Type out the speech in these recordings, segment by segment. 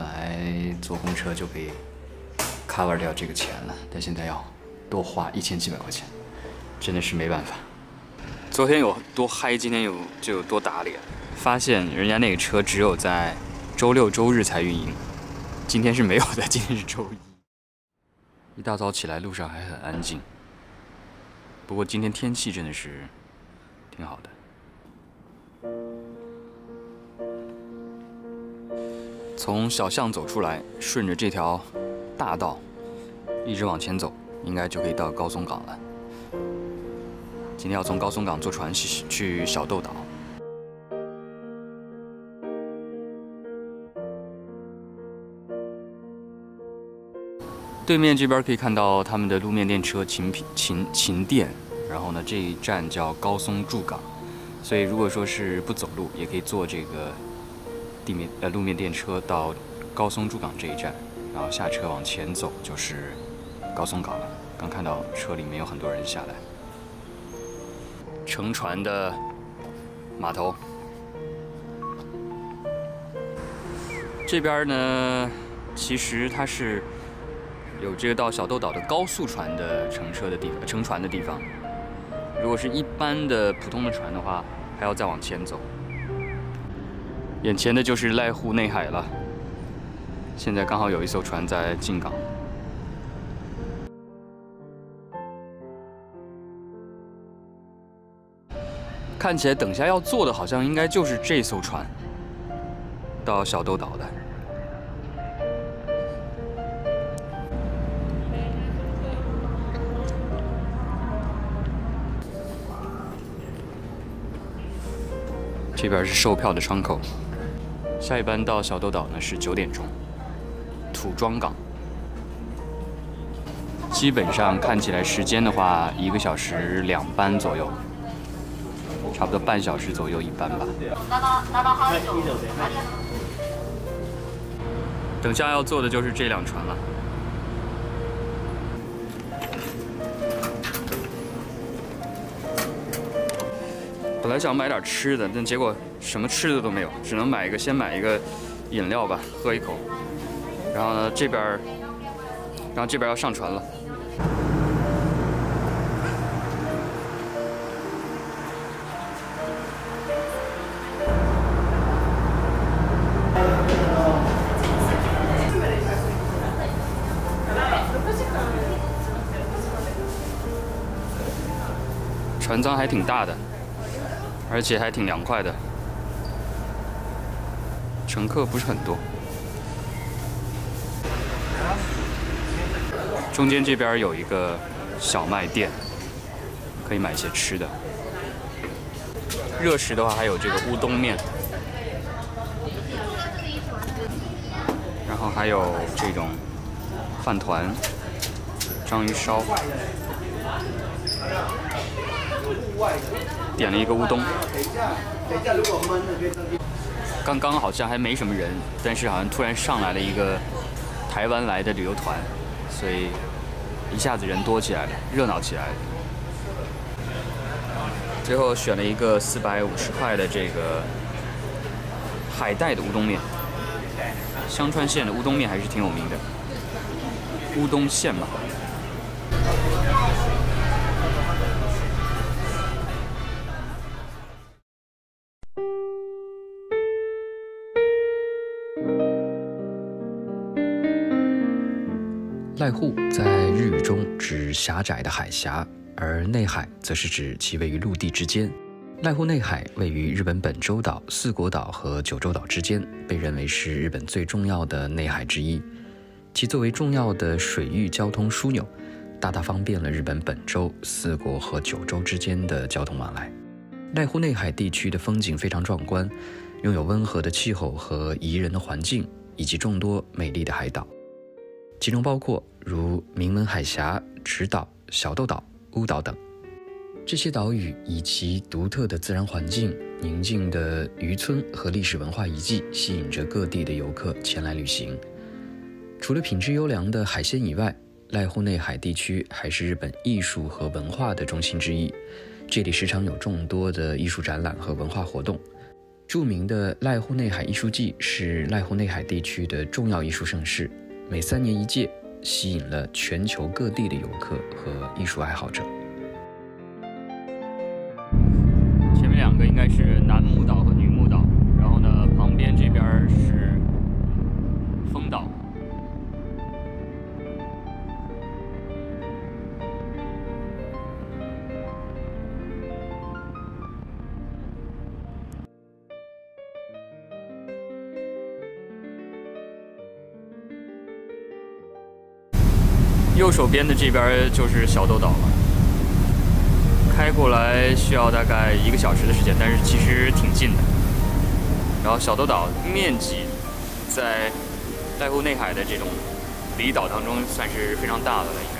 本来坐公车就可以 cover 掉这个钱了，但现在要多花一千几百块钱，真的是没办法。昨天有多嗨，今天有就有多打脸。发现人家那个车只有在周六周日才运营，今天是没有的，今天是周一。一大早起来路上还很安静，不过今天天气真的是挺好的。从小巷走出来，顺着这条大道一直往前走，应该就可以到高松港了。今天要从高松港坐船去去小豆岛。对面这边可以看到他们的路面电车秦品秦秦电，然后呢这一站叫高松驻港，所以如果说是不走路，也可以坐这个地面呃路面电车到高松驻港这一站，然后下车往前走就是高松港了。刚看到车里面有很多人下来，乘船的码头，这边呢其实它是。有这个到小豆岛的高速船的乘车的地方，乘船的地方。如果是一般的普通的船的话，还要再往前走。眼前的就是濑户内海了。现在刚好有一艘船在进港。看起来等下要坐的好像应该就是这艘船，到小豆岛的。这边是售票的窗口，下一班到小豆岛呢是九点钟，土庄港。基本上看起来时间的话，一个小时两班左右，差不多半小时左右一班吧。等下要坐的就是这辆船了。本来想买点吃的，但结果什么吃的都没有，只能买一个，先买一个饮料吧，喝一口。然后呢，这边，然后这边要上船了。船舱还挺大的。而且还挺凉快的，乘客不是很多。中间这边有一个小卖店，可以买一些吃的。热食的话还有这个乌冬面，然后还有这种饭团、章鱼烧。点了一个乌冬，刚刚好像还没什么人，但是好像突然上来了一个台湾来的旅游团，所以一下子人多起来了，热闹起来了。最后选了一个四百五十块的这个海带的乌冬面，香川县的乌冬面还是挺有名的，乌冬线嘛。濑户在日语中指狭窄的海峡，而内海则是指其位于陆地之间。濑户内海位于日本本州岛、四国岛和九州岛之间，被认为是日本最重要的内海之一。其作为重要的水域交通枢纽，大大方便了日本本州、四国和九州之间的交通往来。濑户内海地区的风景非常壮观，拥有温和的气候和宜人的环境，以及众多美丽的海岛。其中包括如名门海峡、池岛、小豆岛、乌岛等这些岛屿，以其独特的自然环境、宁静的渔村和历史文化遗迹，吸引着各地的游客前来旅行。除了品质优良的海鲜以外，濑户内海地区还是日本艺术和文化的中心之一。这里时常有众多的艺术展览和文化活动。著名的濑户内海艺术季是濑户内海地区的重要艺术盛事，每三年一届，吸引了全球各地的游客和艺术爱好者。前面两个应该是手边的这边就是小豆岛了，开过来需要大概一个小时的时间，但是其实挺近的。然后小豆岛面积在濑户内海的这种离岛当中算是非常大的了，应该。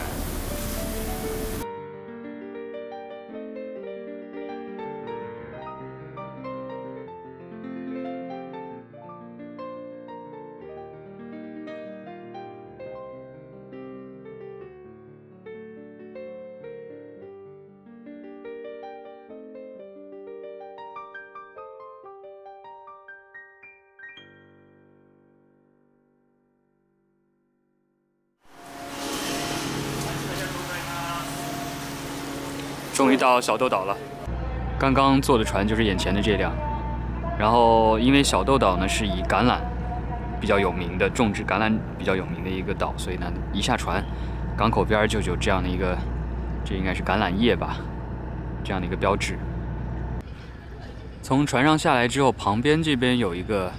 到小豆岛了，刚刚坐的船就是眼前的这辆。然后，因为小豆岛呢是以橄榄比较有名的，种植橄榄比较有名的一个岛，所以呢，一下船，港口边就有这样的一个，这应该是橄榄叶吧，这样的一个标志。从船上下来之后，旁边这边有一个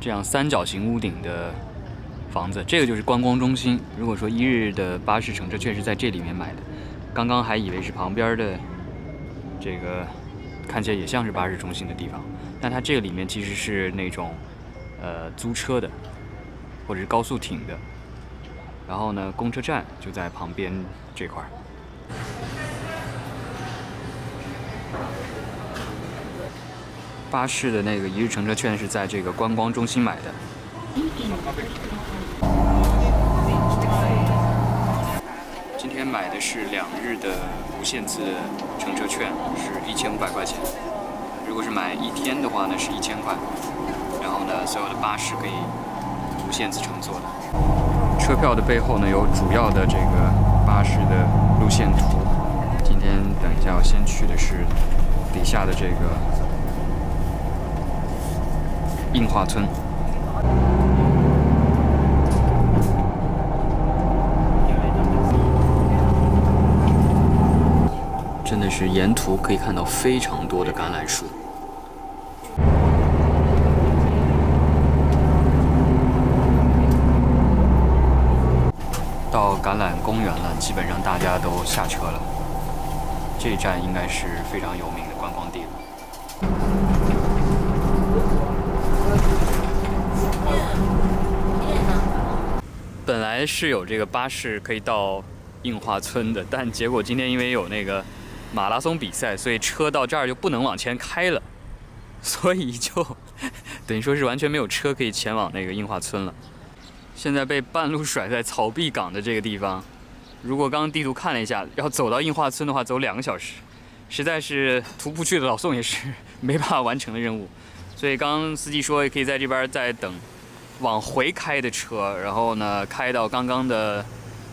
这样三角形屋顶的房子，这个就是观光中心。如果说一日的巴士乘车券是在这里面买的。刚刚还以为是旁边的这个看起来也像是巴士中心的地方，但它这个里面其实是那种呃租车的或者是高速艇的。然后呢，公车站就在旁边这块儿。巴士的那个一日乘车券是在这个观光中心买的。今天买的是两日的无限次乘车券，是一千五百块钱。如果是买一天的话呢，是一千块。然后呢，所有的巴士可以无限次乘坐的。车票的背后呢，有主要的这个巴士的路线图。今天等一下要先去的是底下的这个映化村。真的是沿途可以看到非常多的橄榄树。到橄榄公园了，基本上大家都下车了。这站应该是非常有名的观光地了。本来是有这个巴士可以到硬化村的，但结果今天因为有那个。马拉松比赛，所以车到这儿就不能往前开了，所以就 等于说是完全没有车可以前往那个樱花村了。现在被半路甩在草壁港的这个地方，如果刚刚地图看了一下，要走到樱花村的话，走两个小时，实在是徒步去的老宋也是没办法完成的任务。所以刚刚司机说也可以在这边再等往回开的车，然后呢开到刚刚的。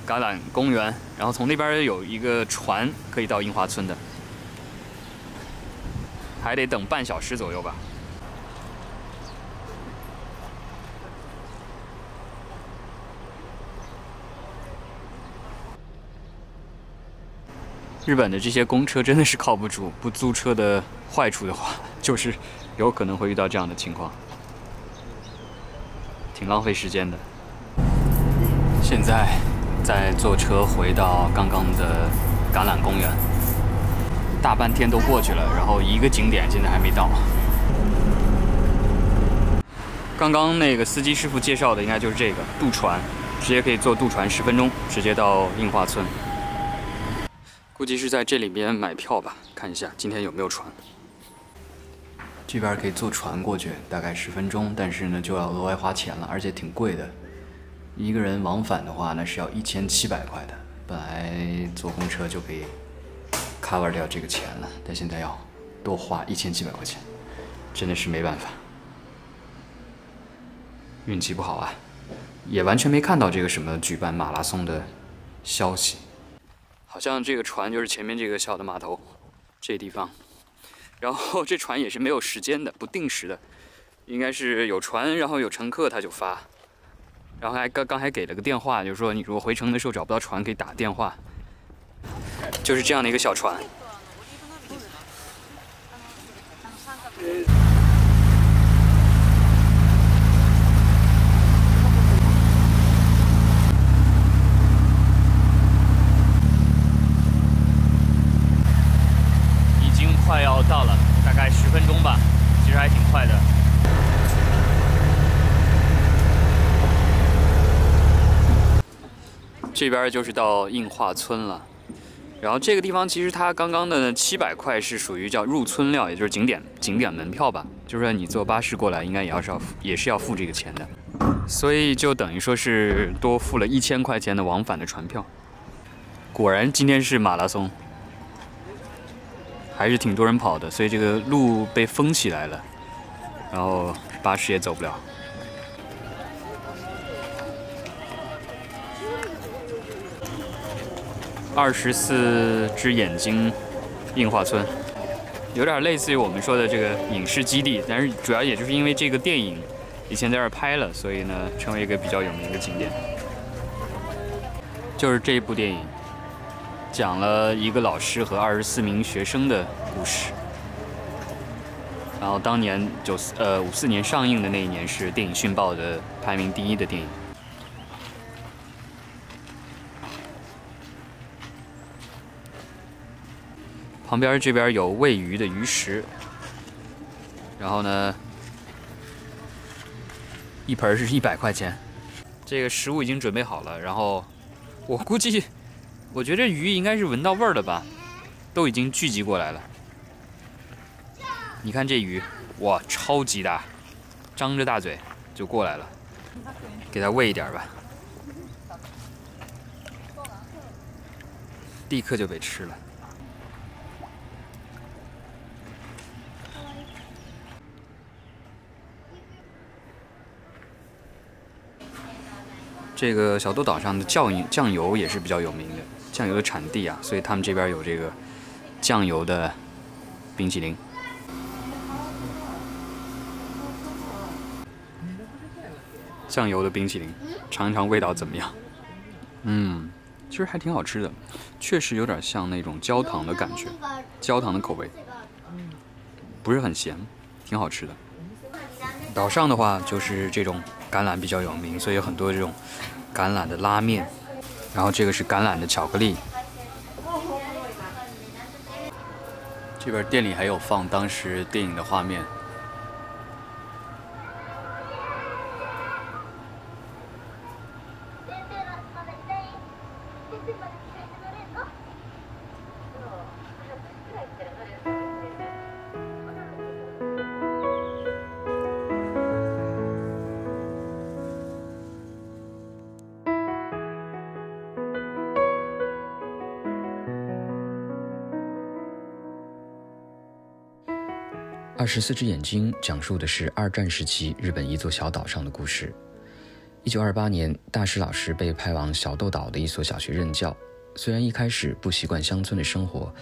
橄榄公园，然后从那边有一个船可以到樱花村的，还得等半小时左右吧。日本的这些公车真的是靠不住，不租车的坏处的话，就是有可能会遇到这样的情况，挺浪费时间的。现在。再坐车回到刚刚的橄榄公园，大半天都过去了，然后一个景点现在还没到。刚刚那个司机师傅介绍的应该就是这个渡船，直接可以坐渡船十分钟，直接到映化村。估计是在这里边买票吧，看一下今天有没有船。这边可以坐船过去，大概十分钟，但是呢就要额外花钱了，而且挺贵的。一个人往返的话，那是要一千七百块的。本来坐公车就可以 cover 掉这个钱了，但现在要多花一千七百块钱。真的是没办法，运气不好啊，也完全没看到这个什么举办马拉松的消息。好像这个船就是前面这个小的码头，这地方，然后这船也是没有时间的，不定时的，应该是有船，然后有乘客他就发，然后还刚刚还给了个电话，就是说你如果回程的时候找不到船，可以打电话，就是这样的一个小船。已经快要到了，大概十分钟吧，其实还挺快的。这边就是到映画村了，然后这个地方其实它刚刚的七百块是属于叫入村料，也就是景点景点门票吧，就是说你坐巴士过来应该也要是要付也是要付这个钱的，所以就等于说是多付了一千块钱的往返的船票。果然今天是马拉松。还是挺多人跑的，所以这个路被封起来了，然后巴士也走不了。二十四只眼睛映画村，有点类似于我们说的这个影视基地，但是主要也就是因为这个电影以前在这儿拍了，所以呢成为一个比较有名的景点。就是这一部电影。讲了一个老师和二十四名学生的故事。然后当年九四呃五四年上映的那一年是电影讯报的排名第一的电影。旁边这边有喂鱼的鱼食，然后呢，一盆是一百块钱。这个食物已经准备好了，然后我估计。我觉得鱼应该是闻到味儿了吧，都已经聚集过来了。你看这鱼，哇，超级大，张着大嘴就过来了，给它喂一点吧，立刻就被吃了。这个小豆岛上的酱酱油也是比较有名的。酱油的产地啊，所以他们这边有这个酱油的冰淇淋。酱油的冰淇淋，尝一尝味道怎么样？嗯，其实还挺好吃的，确实有点像那种焦糖的感觉，焦糖的口味，不是很咸，挺好吃的。岛上的话就是这种橄榄比较有名，所以有很多这种橄榄的拉面。然后这个是橄榄的巧克力，这边店里还有放当时电影的画面。二十四只眼睛讲述的是二战时期日本一座小岛上的故事。一九二八年，大师老师被派往小豆岛的一所小学任教。虽然一开始不习惯乡村的生活，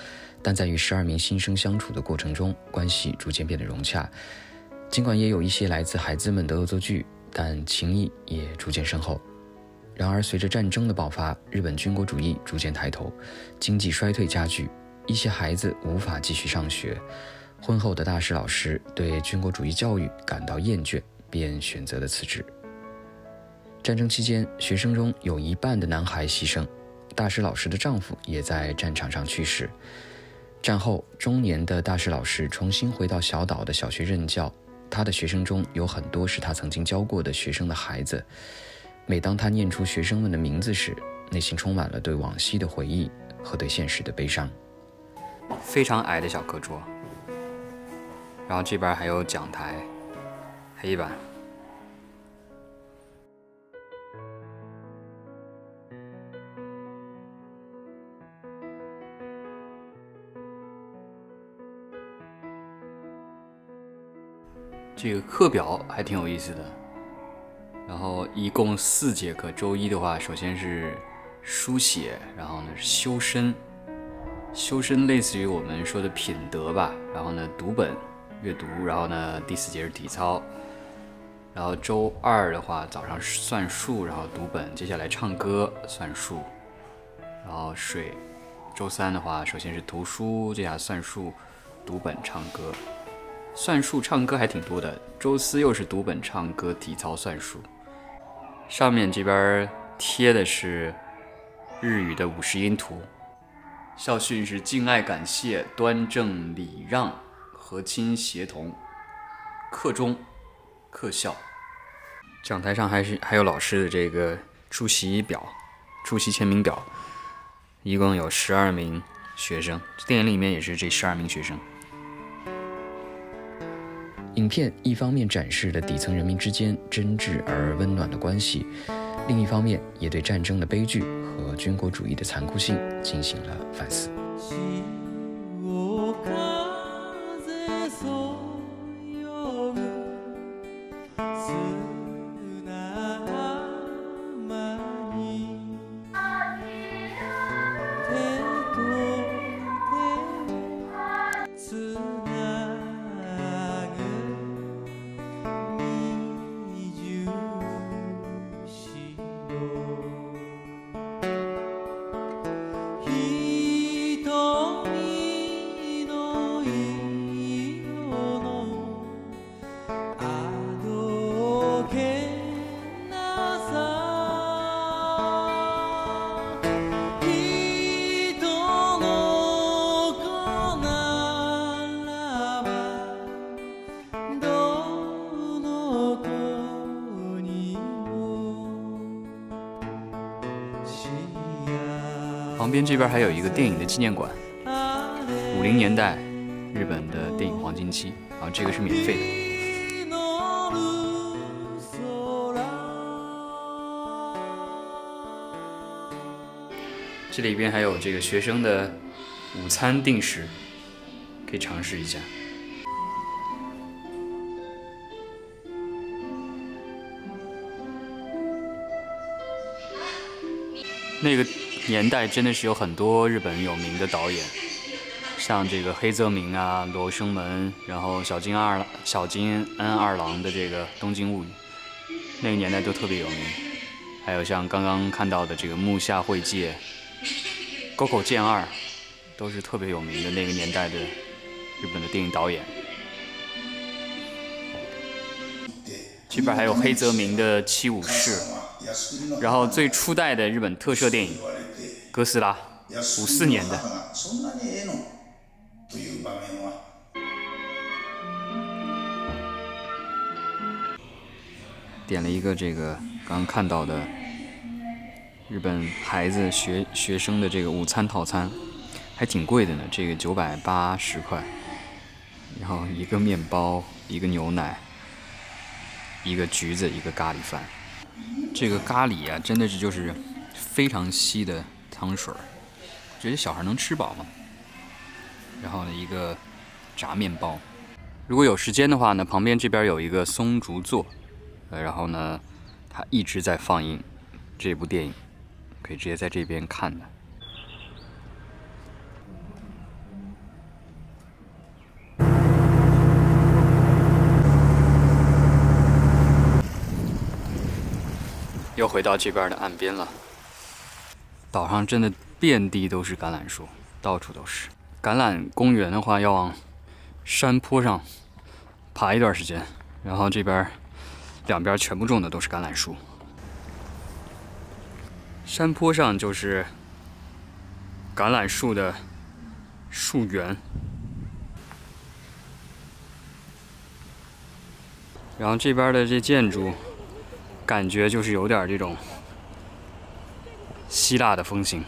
但在与十二名新生相处的过程中，关系逐渐变得融洽。尽管也有一些来自孩子们的恶作剧，但情谊也逐渐深厚。然而，随着战争的爆发，日本军国主义逐渐抬头，经济衰退加剧，一些孩子无法继续上学。婚后的大师老师对军国主义教育感到厌倦，便选择了辞职。战争期间，学生中有一半的男孩牺牲，大师老师的丈夫也在战场上去世。战后，中年的大师老师重新回到小岛的小学任教，他的学生中有很多是他曾经教过的学生的孩子。每当他念出学生们的名字时，内心充满了对往昔的回忆和对现实的悲伤。非常矮的小课桌。然后这边还有讲台，黑板。这个课表还挺有意思的。然后一共四节课，周一的话，首先是书写，然后呢修身，修身类似于我们说的品德吧。然后呢读本阅读，然后呢第四节是体操。然后周二的话，早上算术，然后读本，接下来唱歌算术，然后睡。周三的话，首先是读书，接下来算术、读本、唱歌。算术、唱歌还挺多的。周四又是读本、唱歌、体操、算术。上面这边贴的是日语的五十音图。校训是敬爱、感谢、端正、礼让、和亲、协同。课中。课校，讲台上还是还有老师的这个出席表、出席签名表，一共有十二名学生。电影里面也是这十二名学生。影片一方面展示了底层人民之间真挚而温暖的关系，另一方面也对战争的悲剧和军国主义的残酷性进行了反思。边这边还有一个电影的纪念馆，五零年代日本的电影黄金期，啊这个是免费的。这里边还有这个学生的午餐定时，可以尝试一下。那个。年代真的是有很多日本有名的导演，像这个黑泽明啊、罗生门，然后小金二小金恩二郎的这个《东京物语》，那个年代都特别有名。还有像刚刚看到的这个木下惠介、沟口健二，都是特别有名的那个年代的日本的电影导演。这边还有黑泽明的《七武士》，然后最初代的日本特摄电影。哥斯拉，五四年的。点了一个这个刚看到的日本孩子学学生的这个午餐套餐，还挺贵的呢，这个九百八十块。然后一个面包，一个牛奶，一个橘子，一个咖喱饭。这个咖喱啊，真的是就是非常稀的。汤水儿，觉得小孩能吃饱吗？然后呢，一个炸面包。如果有时间的话呢，旁边这边有一个松竹座，呃，然后呢，它一直在放映这部电影，可以直接在这边看的。又回到这边的岸边了。岛上真的遍地都是橄榄树，到处都是。橄榄公园的话，要往山坡上爬一段时间，然后这边两边全部种的都是橄榄树。山坡上就是橄榄树的树园，然后这边的这建筑感觉就是有点这种。希腊的风情。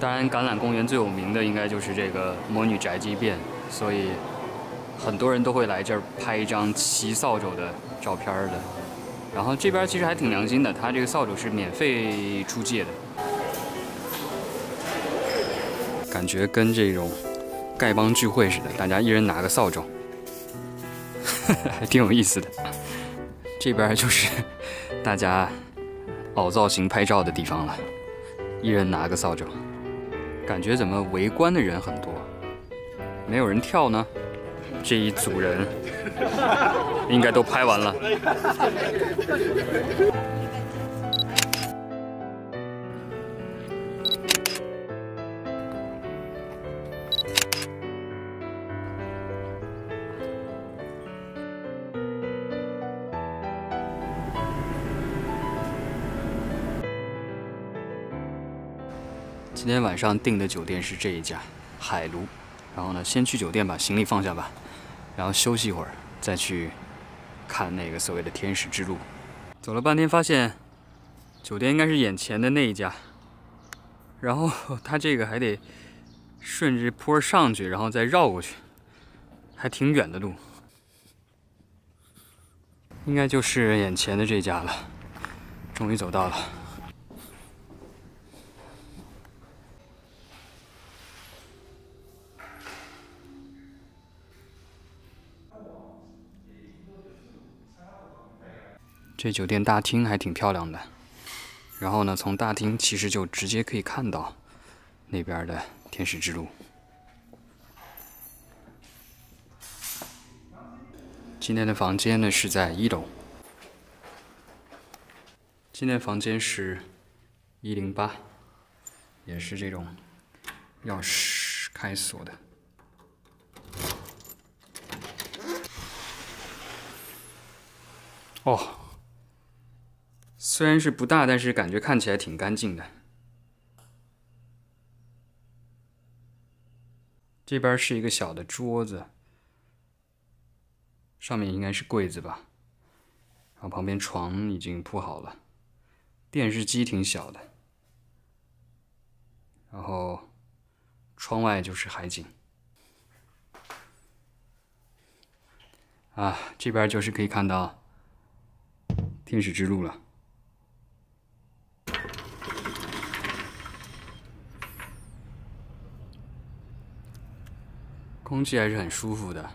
当然，橄榄公园最有名的应该就是这个魔女宅急便，所以很多人都会来这儿拍一张骑扫帚的照片的。然后这边其实还挺良心的，他这个扫帚是免费出借的，感觉跟这种丐帮聚会似的，大家一人拿个扫帚，还 挺有意思的。这边就是大家凹造型拍照的地方了，一人拿个扫帚，感觉怎么围观的人很多，没有人跳呢？这一组人应该都拍完了。今天晚上订的酒店是这一家海庐，然后呢，先去酒店把行李放下吧。然后休息一会儿，再去看那个所谓的天使之路。走了半天，发现酒店应该是眼前的那一家。然后它这个还得顺着坡上去，然后再绕过去，还挺远的路。应该就是眼前的这家了。终于走到了。这酒店大厅还挺漂亮的，然后呢，从大厅其实就直接可以看到那边的天使之路。今天的房间呢是在一楼，今天房间是一零八，也是这种钥匙开锁的。哦。虽然是不大，但是感觉看起来挺干净的。这边是一个小的桌子，上面应该是柜子吧。然后旁边床已经铺好了，电视机挺小的。然后窗外就是海景。啊，这边就是可以看到天使之路了。空气还是很舒服的。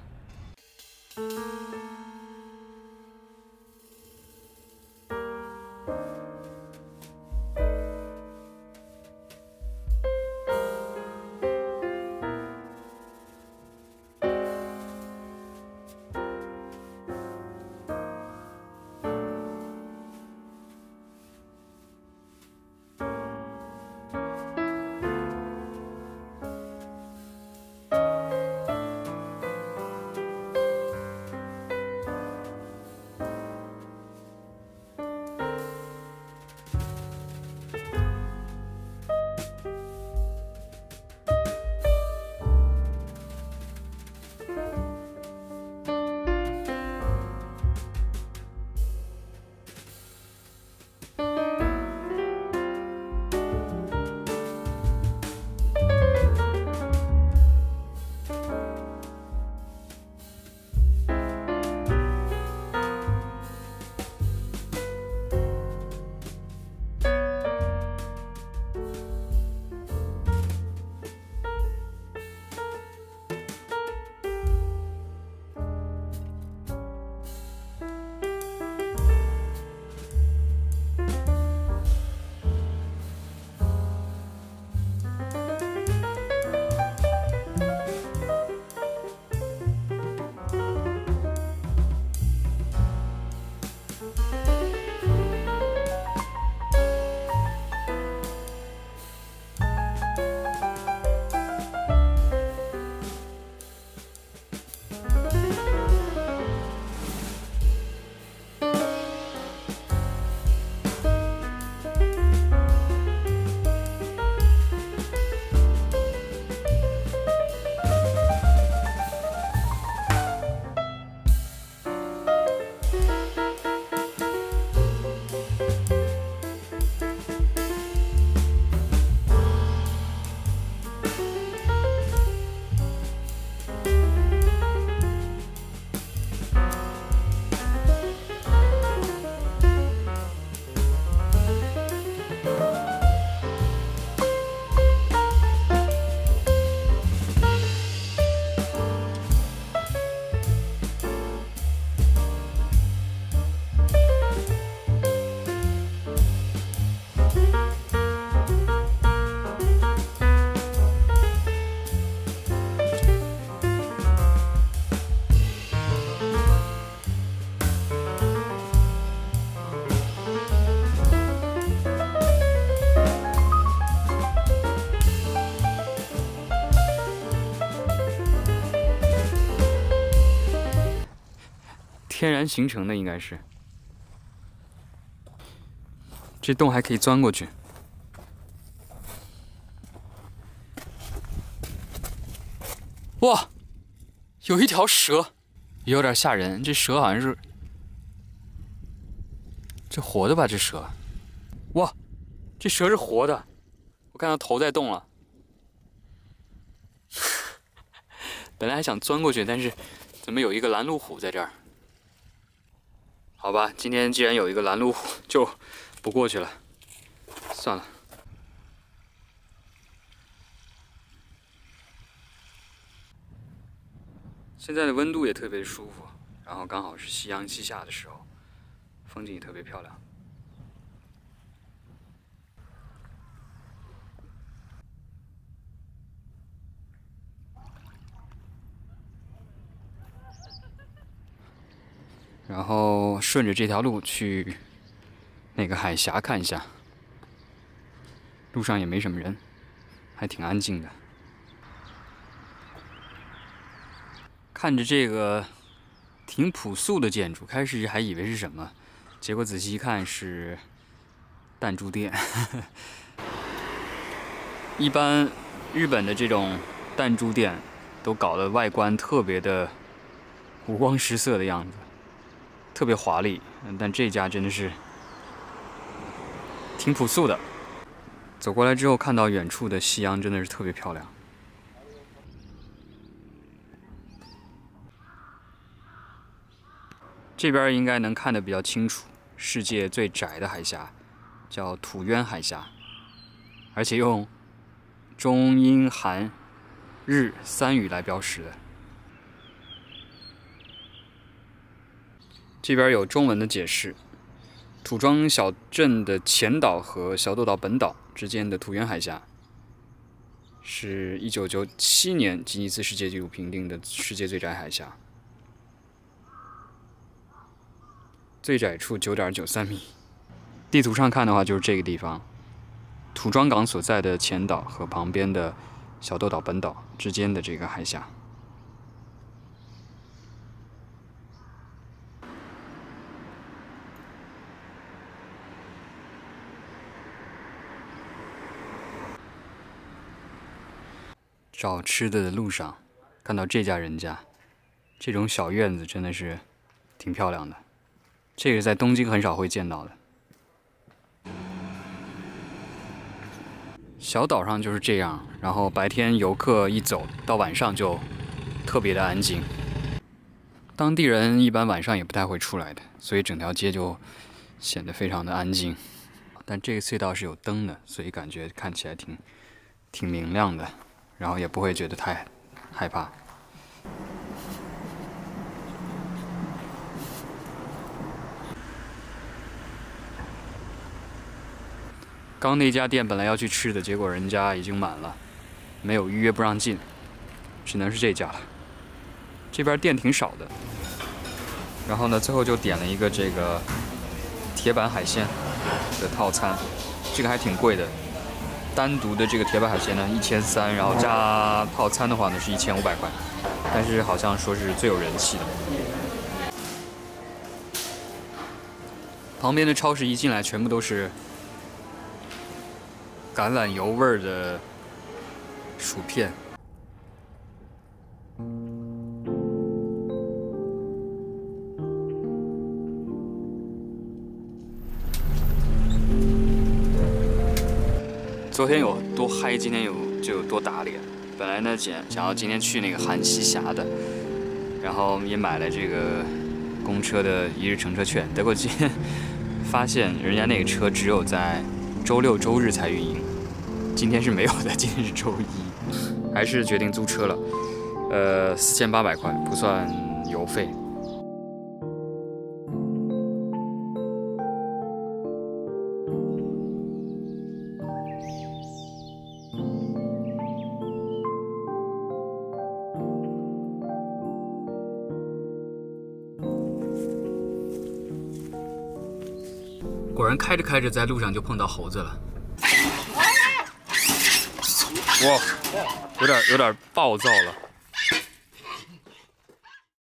天然形成的应该是。这洞还可以钻过去。哇，有一条蛇，有点吓人。这蛇好像是这活的吧？这蛇，哇，这蛇是活的，我看到头在动了。本来还想钻过去，但是怎么有一个拦路虎在这儿？好吧，今天既然有一个拦路虎，就不过去了，算了。现在的温度也特别舒服，然后刚好是夕阳西下的时候，风景也特别漂亮。然后顺着这条路去那个海峡看一下，路上也没什么人，还挺安静的。看着这个挺朴素的建筑，开始还以为是什么，结果仔细一看是弹珠店。一般日本的这种弹珠店都搞得外观特别的五光十色的样子，特别华丽。但这家真的是挺朴素的。走过来之后，看到远处的夕阳，真的是特别漂亮。这边应该能看得比较清楚，世界最窄的海峡叫土渊海峡，而且用中英韩日三语来标识的。这边有中文的解释：土庄小镇的前岛和小豆岛本岛之间的土原海峡，是一九九七年吉尼斯世界纪录评定的世界最窄海峡。最窄处九点九三米，地图上看的话就是这个地方，土庄港所在的前岛和旁边的小豆岛本岛之间的这个海峡。找吃的的路上，看到这家人家，这种小院子真的是挺漂亮的。这个在东京很少会见到的。小岛上就是这样，然后白天游客一走到晚上就特别的安静。当地人一般晚上也不太会出来的，所以整条街就显得非常的安静。但这个隧道是有灯的，所以感觉看起来挺挺明亮的，然后也不会觉得太害怕。刚那家店本来要去吃的，结果人家已经满了，没有预约不让进，只能是这家了。这边店挺少的。然后呢，最后就点了一个这个铁板海鲜的套餐，这个还挺贵的。单独的这个铁板海鲜呢，一千三，然后加套餐的话呢是一千五百块，但是好像说是最有人气的。旁边的超市一进来，全部都是。橄榄油味儿的薯片。昨天有多嗨，今天有就有多打脸。本来呢，想想要今天去那个韩西峡的，然后也买了这个公车的一日乘车券，结果今天发现人家那个车只有在。周六周日才运营，今天是没有的。今天是周一，还是决定租车了。呃，四千八百块，不算油费。开着开着，在路上就碰到猴子了。哇，有点有点暴躁了。